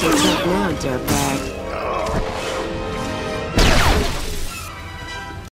So tough now, dirtbag.